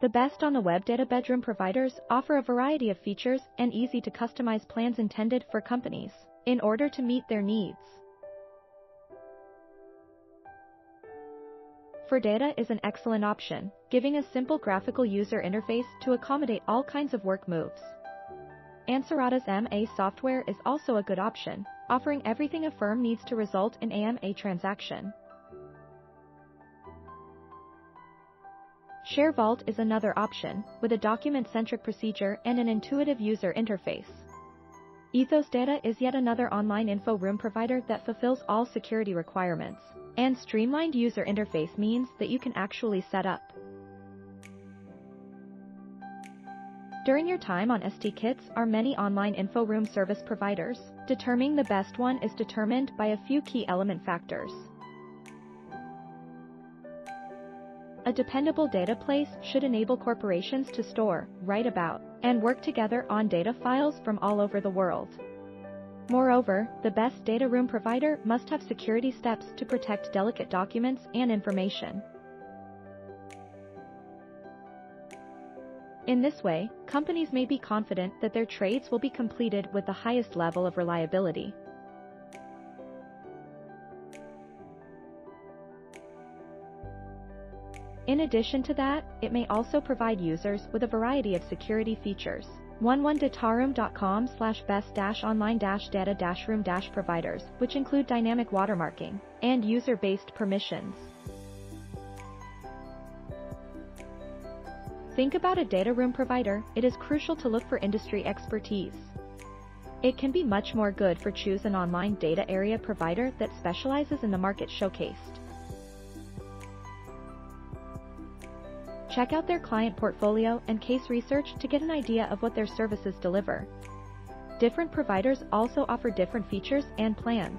The best on the web data bedroom providers offer a variety of features and easy to customize plans intended for companies in order to meet their needs. For Data is an excellent option, giving a simple graphical user interface to accommodate all kinds of work moves. Ansarada's MA software is also a good option, offering everything a firm needs to result in AMA transaction. ShareVault is another option, with a document-centric procedure and an intuitive user interface. Ethos Data is yet another online info room provider that fulfills all security requirements, and streamlined user interface means that you can actually set up. During your time on ST Kits are many online info room service providers. Determining the best one is determined by a few key element factors. A dependable data place should enable corporations to store, write about, and work together on data files from all over the world. Moreover, the best data room provider must have security steps to protect delicate documents and information. In this way, companies may be confident that their trades will be completed with the highest level of reliability. In addition to that, it may also provide users with a variety of security features. 11dataroom.com slash best-online-data-room-providers, which include dynamic watermarking and user-based permissions. Think about a data room provider, it is crucial to look for industry expertise. It can be much more good for choose an online data area provider that specializes in the market showcased. Check out their client portfolio and case research to get an idea of what their services deliver. Different providers also offer different features and plans.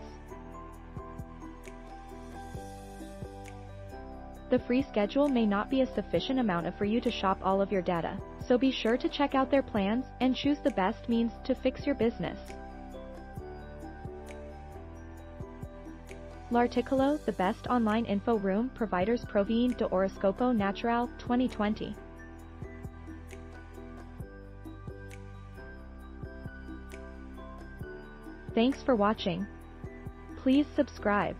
The free schedule may not be a sufficient amount for you to shop all of your data, so be sure to check out their plans and choose the best means to fix your business. L'Articolo, the best online info room providers Proveen de Horoscopo Natural 2020. Thanks for watching. Please subscribe.